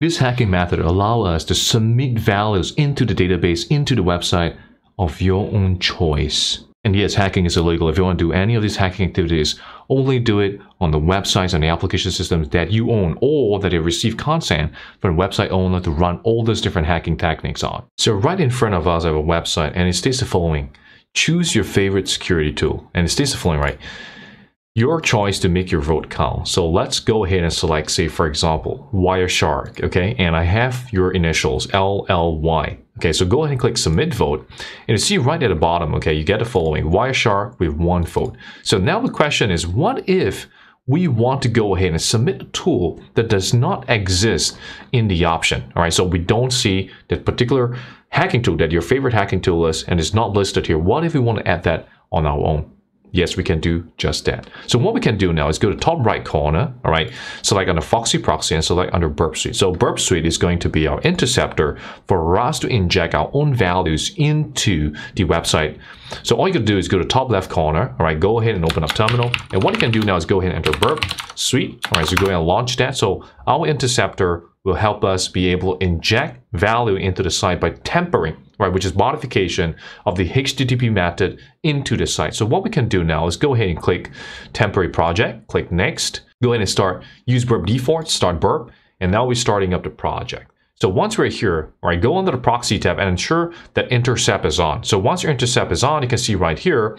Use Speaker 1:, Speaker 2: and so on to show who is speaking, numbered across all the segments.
Speaker 1: This hacking method allows us to submit values into the database, into the website of your own choice. And yes, hacking is illegal. If you want to do any of these hacking activities, only do it on the websites and the application systems that you own or that have received consent from the website owner to run all those different hacking techniques on. So right in front of us, I have a website and it states the following. Choose your favorite security tool. And it states the following, right? Your choice to make your vote count. So let's go ahead and select, say, for example, Wireshark, okay? And I have your initials, LLY. Okay, so go ahead and click Submit Vote. And you see right at the bottom, okay, you get the following, Wireshark with one vote. So now the question is, what if we want to go ahead and submit a tool that does not exist in the option, all right? So we don't see that particular hacking tool that your favorite hacking tool is and is not listed here. What if we want to add that on our own? Yes, we can do just that. So what we can do now is go to top right corner, all right, select under Foxy Proxy and select under Burp Suite. So Burp Suite is going to be our interceptor for us to inject our own values into the website. So all you can do is go to top left corner, all right, go ahead and open up terminal. And what you can do now is go ahead and enter Burp Suite, all right, so go ahead and launch that. So our interceptor will help us be able to inject value into the site by tempering right, which is modification of the HTTP method into the site. So what we can do now is go ahead and click temporary project, click next, go ahead and start use burp default, start burp, and now we're starting up the project. So once we're here, right, go under the proxy tab and ensure that intercept is on. So once your intercept is on, you can see right here,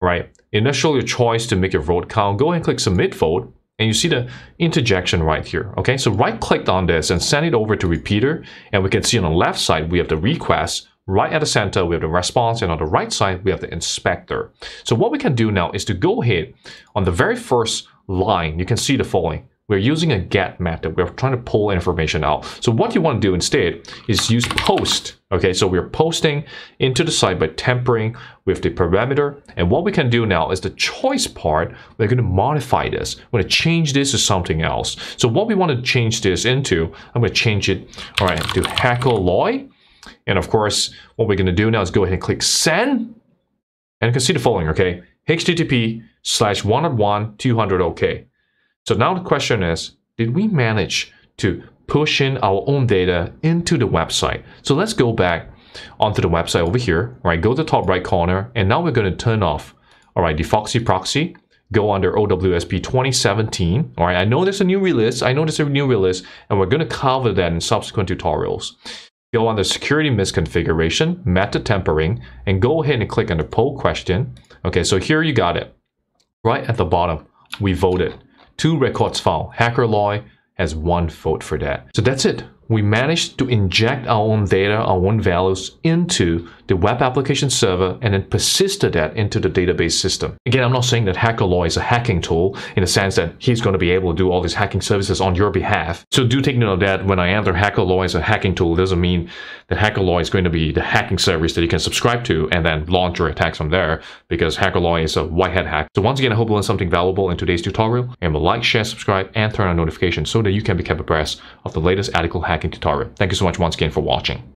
Speaker 1: right, initial your choice to make your vote count, go ahead and click submit vote, and you see the interjection right here. Okay, so right click on this and send it over to repeater. And we can see on the left side, we have the request Right at the center, we have the response, and on the right side, we have the inspector. So what we can do now is to go ahead on the very first line, you can see the following. We're using a get method. We're trying to pull information out. So what you want to do instead is use post. Okay, so we're posting into the site by tempering with the parameter. And what we can do now is the choice part, we're going to modify this. We're going to change this to something else. So what we want to change this into, I'm going to change it, all right, to Hackerloy. And of course, what we're going to do now is go ahead and click send. And you can see the following, okay? HTTP slash 101 200 OK. So now the question is, did we manage to push in our own data into the website? So let's go back onto the website over here, right? Go to the top right corner, and now we're going to turn off, all right, the Foxy proxy, go under OWASP 2017. All right, I know there's a new release. I know there's a new release, and we're going to cover that in subsequent tutorials go on the security misconfiguration, meta tempering, and go ahead and click on the poll question. Okay, so here you got it. Right at the bottom, we voted. Two records found. Hackerloy has one vote for that. So that's it we managed to inject our own data, our own values into the web application server and then persisted that into the database system. Again, I'm not saying that HackerLaw is a hacking tool in the sense that he's going to be able to do all these hacking services on your behalf. So do take note of that when I enter HackerLaw as a hacking tool, it doesn't mean that HackerLaw is going to be the hacking service that you can subscribe to and then launch your attacks from there because HackerLaw is a white hat hack. So once again, I hope you learned something valuable in today's tutorial and like, share, subscribe, and turn on notifications so that you can be kept abreast of the latest ethical hacking Thank you so much once again for watching.